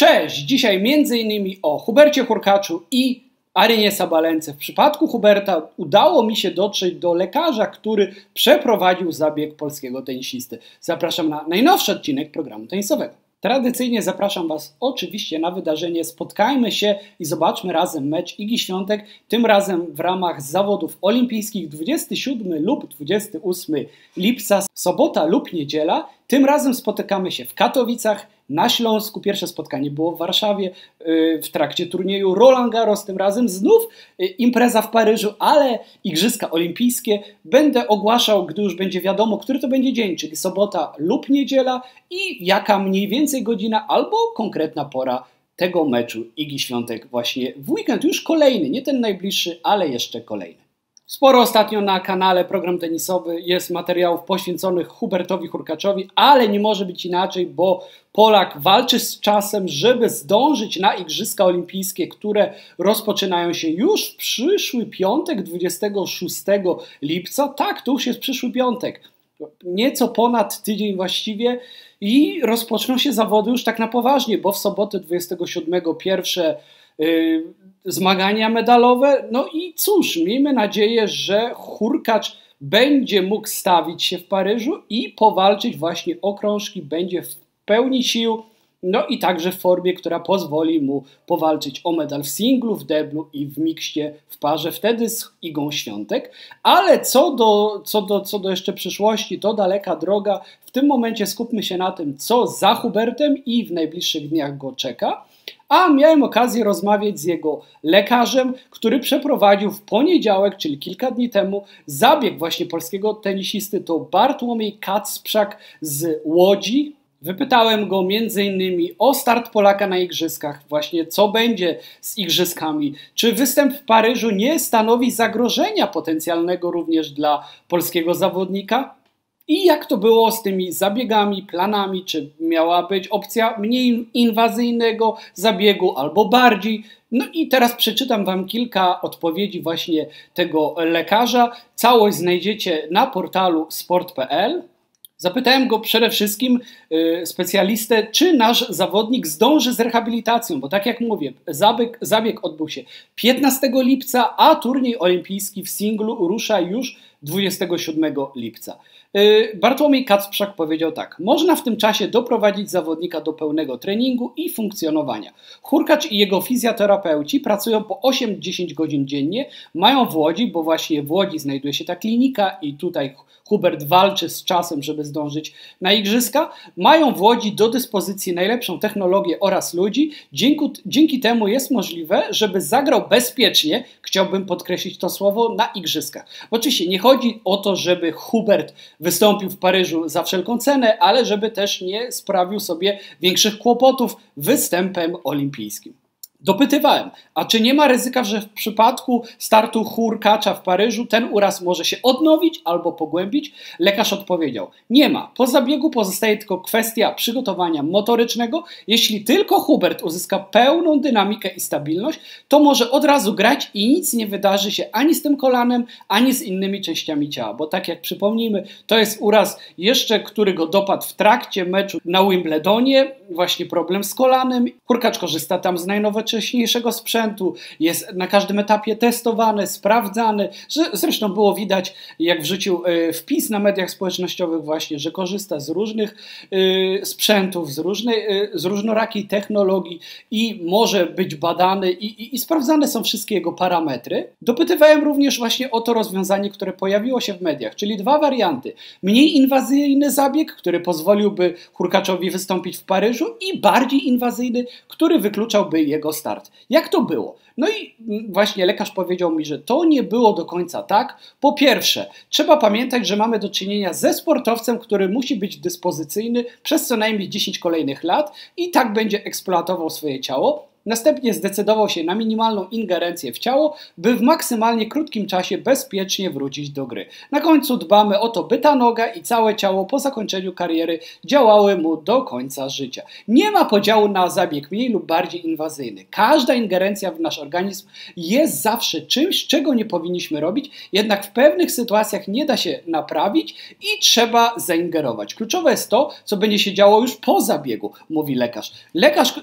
Cześć! Dzisiaj innymi o Hubercie Hurkaczu i Arynie Sabalence. W przypadku Huberta udało mi się dotrzeć do lekarza, który przeprowadził zabieg polskiego tenisisty. Zapraszam na najnowszy odcinek programu tenisowego. Tradycyjnie zapraszam Was oczywiście na wydarzenie Spotkajmy się i zobaczmy razem mecz Igi Świątek, tym razem w ramach zawodów olimpijskich 27 lub 28 lipca, sobota lub niedziela. Tym razem spotykamy się w Katowicach, na Śląsku. Pierwsze spotkanie było w Warszawie y, w trakcie turnieju Roland Garros. Tym razem znów y, impreza w Paryżu, ale Igrzyska Olimpijskie będę ogłaszał, gdy już będzie wiadomo, który to będzie dzień, czyli sobota lub niedziela i jaka mniej więcej godzina albo konkretna pora tego meczu Igi Świątek właśnie w weekend. Już kolejny, nie ten najbliższy, ale jeszcze kolejny. Sporo ostatnio na kanale Program Tenisowy jest materiałów poświęconych Hubertowi Hurkaczowi, ale nie może być inaczej, bo Polak walczy z czasem, żeby zdążyć na Igrzyska Olimpijskie, które rozpoczynają się już w przyszły piątek, 26 lipca. Tak, to już jest przyszły piątek. Nieco ponad tydzień właściwie i rozpoczną się zawody już tak na poważnie, bo w sobotę 27 pierwsze zmagania medalowe. No i cóż, miejmy nadzieję, że Hurkacz będzie mógł stawić się w Paryżu i powalczyć właśnie o krążki, będzie w pełni sił, no i także w formie, która pozwoli mu powalczyć o medal w singlu, w deblu i w mikście w parze, wtedy z Igą Świątek. Ale co do, co, do, co do jeszcze przyszłości, to daleka droga. W tym momencie skupmy się na tym, co za Hubertem i w najbliższych dniach go czeka a miałem okazję rozmawiać z jego lekarzem, który przeprowadził w poniedziałek, czyli kilka dni temu, zabieg właśnie polskiego tenisisty. To Bartłomiej Kacprzak z Łodzi. Wypytałem go m.in. o start Polaka na igrzyskach, właśnie co będzie z igrzyskami, czy występ w Paryżu nie stanowi zagrożenia potencjalnego również dla polskiego zawodnika, i jak to było z tymi zabiegami, planami? Czy miała być opcja mniej inwazyjnego zabiegu albo bardziej? No i teraz przeczytam Wam kilka odpowiedzi właśnie tego lekarza. Całość znajdziecie na portalu sport.pl. Zapytałem go przede wszystkim y, specjalistę, czy nasz zawodnik zdąży z rehabilitacją, bo tak jak mówię, zabieg, zabieg odbył się 15 lipca, a turniej olimpijski w singlu rusza już 27 lipca. Y, Bartłomiej Kacprzak powiedział tak: Można w tym czasie doprowadzić zawodnika do pełnego treningu i funkcjonowania. Hurkacz i jego fizjoterapeuci pracują po 8-10 godzin dziennie, mają w Łodzi, bo właśnie w Łodzi znajduje się ta klinika i tutaj Hubert walczy z czasem, żeby zdążyć na igrzyska. Mają w Łodzi do dyspozycji najlepszą technologię oraz ludzi. Dzięki, dzięki temu jest możliwe, żeby zagrał bezpiecznie, chciałbym podkreślić to słowo, na igrzyskach. Oczywiście nie chodzi o to, żeby Hubert wystąpił w Paryżu za wszelką cenę, ale żeby też nie sprawił sobie większych kłopotów występem olimpijskim. Dopytywałem, a czy nie ma ryzyka, że w przypadku startu Hurkacza w Paryżu ten uraz może się odnowić albo pogłębić? Lekarz odpowiedział: Nie ma. Po zabiegu pozostaje tylko kwestia przygotowania motorycznego. Jeśli tylko Hubert uzyska pełną dynamikę i stabilność, to może od razu grać i nic nie wydarzy się ani z tym kolanem, ani z innymi częściami ciała. Bo tak jak przypomnijmy, to jest uraz jeszcze, który go dopadł w trakcie meczu na Wimbledonie. Właśnie problem z kolanem. Hurkacz korzysta tam z najnowocześniejszych najnowocześniejszego sprzętu, jest na każdym etapie testowany, sprawdzany. Zresztą było widać, jak wrzucił e, wpis na mediach społecznościowych właśnie, że korzysta z różnych e, sprzętów, z, różnej, e, z różnorakiej technologii i może być badany i, i, i sprawdzane są wszystkie jego parametry. Dopytywałem również właśnie o to rozwiązanie, które pojawiło się w mediach, czyli dwa warianty. Mniej inwazyjny zabieg, który pozwoliłby Hurkaczowi wystąpić w Paryżu i bardziej inwazyjny, który wykluczałby jego start. Jak to było? No i właśnie lekarz powiedział mi, że to nie było do końca tak. Po pierwsze, trzeba pamiętać, że mamy do czynienia ze sportowcem, który musi być dyspozycyjny przez co najmniej 10 kolejnych lat i tak będzie eksploatował swoje ciało. Następnie zdecydował się na minimalną ingerencję w ciało, by w maksymalnie krótkim czasie bezpiecznie wrócić do gry. Na końcu dbamy o to, by ta noga i całe ciało po zakończeniu kariery działały mu do końca życia. Nie ma podziału na zabieg mniej lub bardziej inwazyjny. Każda ingerencja w nasz organizm jest zawsze czymś, czego nie powinniśmy robić, jednak w pewnych sytuacjach nie da się naprawić i trzeba zaingerować. Kluczowe jest to, co będzie się działo już po zabiegu, mówi lekarz. Lekarz,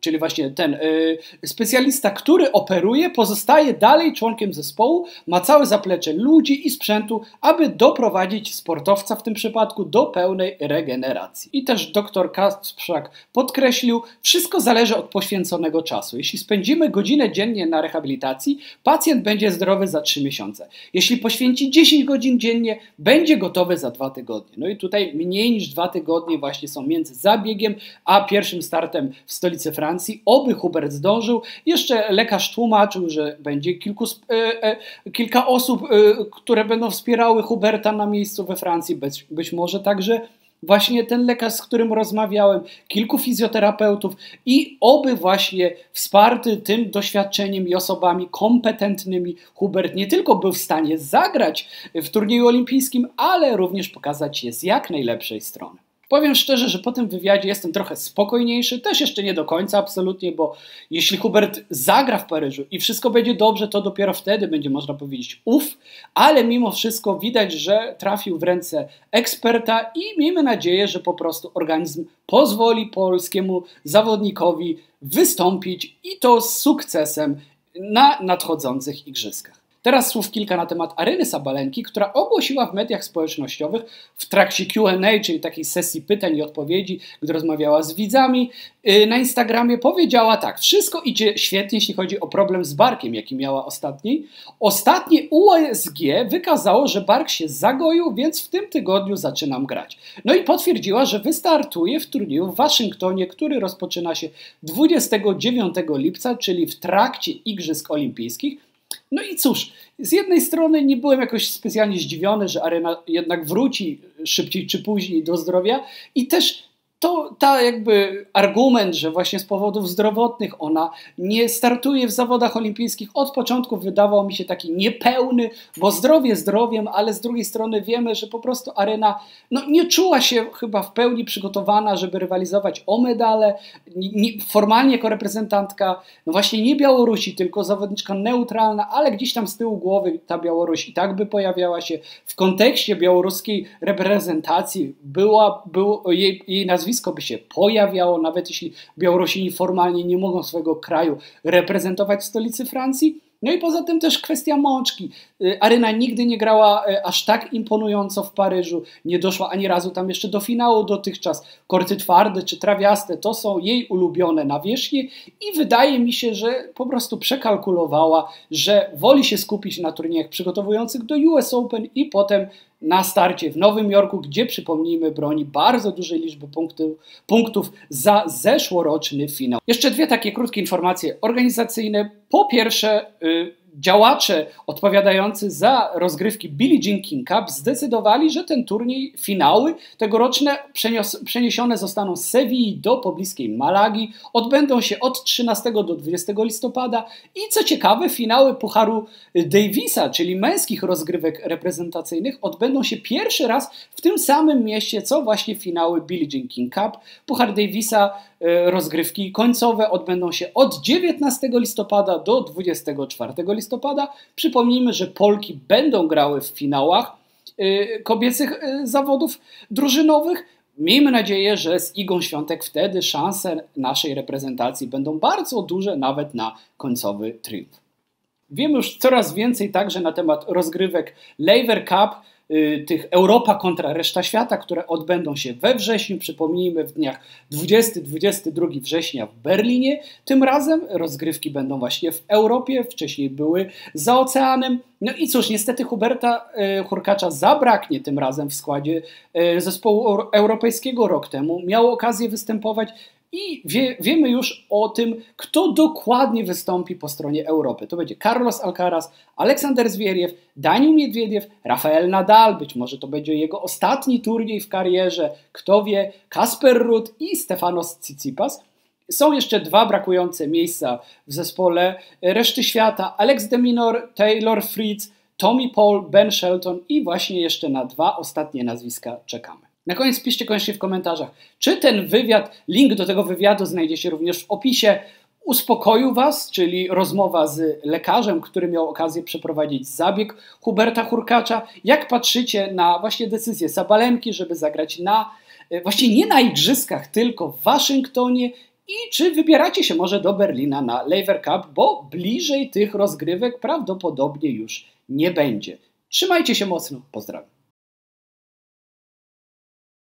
czyli właśnie ten y, specjalista, który operuje, pozostaje dalej członkiem zespołu, ma całe zaplecze ludzi i sprzętu, aby doprowadzić sportowca w tym przypadku do pełnej regeneracji. I też dr Kasprzak podkreślił, wszystko zależy od poświęconego czasu. Jeśli spędzimy godzinę dziennie na rehabilitacji, pacjent będzie zdrowy za 3 miesiące. Jeśli poświęci 10 godzin dziennie, będzie gotowy za 2 tygodnie. No i tutaj mniej niż 2 tygodnie właśnie są między zabiegiem a pierwszym startem w stolicy Francji. Oby Hubert zdążył. Jeszcze lekarz tłumaczył, że będzie kilku, e, e, kilka osób, e, które będą wspierały Huberta na miejscu we Francji, być, być może także właśnie ten lekarz, z którym rozmawiałem, kilku fizjoterapeutów i oby właśnie wsparty tym doświadczeniem i osobami kompetentnymi Hubert nie tylko był w stanie zagrać w turnieju olimpijskim, ale również pokazać je z jak najlepszej strony. Powiem szczerze, że po tym wywiadzie jestem trochę spokojniejszy, też jeszcze nie do końca absolutnie, bo jeśli Hubert zagra w Paryżu i wszystko będzie dobrze, to dopiero wtedy będzie można powiedzieć uff, ale mimo wszystko widać, że trafił w ręce eksperta i miejmy nadzieję, że po prostu organizm pozwoli polskiemu zawodnikowi wystąpić i to z sukcesem na nadchodzących igrzyskach. Teraz słów kilka na temat Aryny Sabalenki, która ogłosiła w mediach społecznościowych w trakcie Q&A, czyli takiej sesji pytań i odpowiedzi, gdy rozmawiała z widzami, y, na Instagramie powiedziała tak, wszystko idzie świetnie, jeśli chodzi o problem z barkiem, jaki miała ostatni. Ostatnie USG wykazało, że bark się zagoił, więc w tym tygodniu zaczynam grać. No i potwierdziła, że wystartuje w turnieju w Waszyngtonie, który rozpoczyna się 29 lipca, czyli w trakcie Igrzysk Olimpijskich. No i cóż, z jednej strony nie byłem jakoś specjalnie zdziwiony, że arena jednak wróci szybciej czy później do zdrowia i też to ta jakby argument, że właśnie z powodów zdrowotnych ona nie startuje w zawodach olimpijskich od początku wydawał mi się taki niepełny, bo zdrowie zdrowiem, ale z drugiej strony wiemy, że po prostu arena no, nie czuła się chyba w pełni przygotowana, żeby rywalizować o medale. Nie, formalnie jako reprezentantka, no właśnie nie Białorusi, tylko zawodniczka neutralna, ale gdzieś tam z tyłu głowy ta Białoruś i tak by pojawiała się w kontekście białoruskiej reprezentacji. Była, było, jej, jej nazwisko nazwisko by się pojawiało, nawet jeśli Białorusini formalnie nie mogą swojego kraju reprezentować w stolicy Francji. No i poza tym też kwestia mączki. Y, Aryna nigdy nie grała y, aż tak imponująco w Paryżu, nie doszła ani razu tam jeszcze do finału dotychczas. Korty twarde czy trawiaste to są jej ulubione nawierzchnie i wydaje mi się, że po prostu przekalkulowała, że woli się skupić na turniejach przygotowujących do US Open i potem na starcie w Nowym Jorku, gdzie przypomnijmy broni bardzo dużej liczby punktów, punktów za zeszłoroczny finał. Jeszcze dwie takie krótkie informacje organizacyjne. Po pierwsze, yy, działacze odpowiadający za rozgrywki Billie Jean King Cup zdecydowali, że ten turniej, finały tegoroczne przenios, przeniesione zostaną z Sewilli do pobliskiej Malagi. Odbędą się od 13 do 20 listopada i co ciekawe, finały Pucharu Davisa, czyli męskich rozgrywek reprezentacyjnych, odbędą się pierwszy raz w tym samym mieście, co właśnie finały Billie Jean King Cup. Puchar Davisa E, rozgrywki końcowe odbędą się od 19 listopada do 24 listopada. Przypomnijmy, że Polki będą grały w finałach e, kobiecych e, zawodów drużynowych. Miejmy nadzieję, że z Igą Świątek wtedy szanse naszej reprezentacji będą bardzo duże, nawet na końcowy triumf. Wiemy już coraz więcej także na temat rozgrywek Lever Cup, Y, tych Europa kontra reszta świata, które odbędą się we wrześniu, przypomnijmy w dniach 20-22 września w Berlinie. Tym razem rozgrywki będą właśnie w Europie, wcześniej były za oceanem. No i cóż, niestety Huberta y, Hurkacza zabraknie tym razem w składzie y, zespołu europejskiego rok temu. Miał okazję występować i wie, wiemy już o tym, kto dokładnie wystąpi po stronie Europy. To będzie Carlos Alcaraz, Aleksander Zwieriew, Daniel Miedwiediew, Rafael Nadal, być może to będzie jego ostatni turniej w karierze, kto wie, Kasper Rudd i Stefanos Tsitsipas. Są jeszcze dwa brakujące miejsca w zespole reszty świata: Alex Deminor, Taylor Fritz, Tommy Paul, Ben Shelton i właśnie jeszcze na dwa ostatnie nazwiska czekamy. Na koniec piszcie koniecznie w komentarzach, czy ten wywiad, link do tego wywiadu znajdziecie również w opisie, uspokoił Was, czyli rozmowa z lekarzem, który miał okazję przeprowadzić zabieg Huberta Hurkacza. Jak patrzycie na właśnie decyzję Sabalenki, żeby zagrać na, e, właśnie nie na igrzyskach, tylko w Waszyngtonie i czy wybieracie się może do Berlina na Lever Cup, bo bliżej tych rozgrywek prawdopodobnie już nie będzie. Trzymajcie się mocno, pozdrawiam.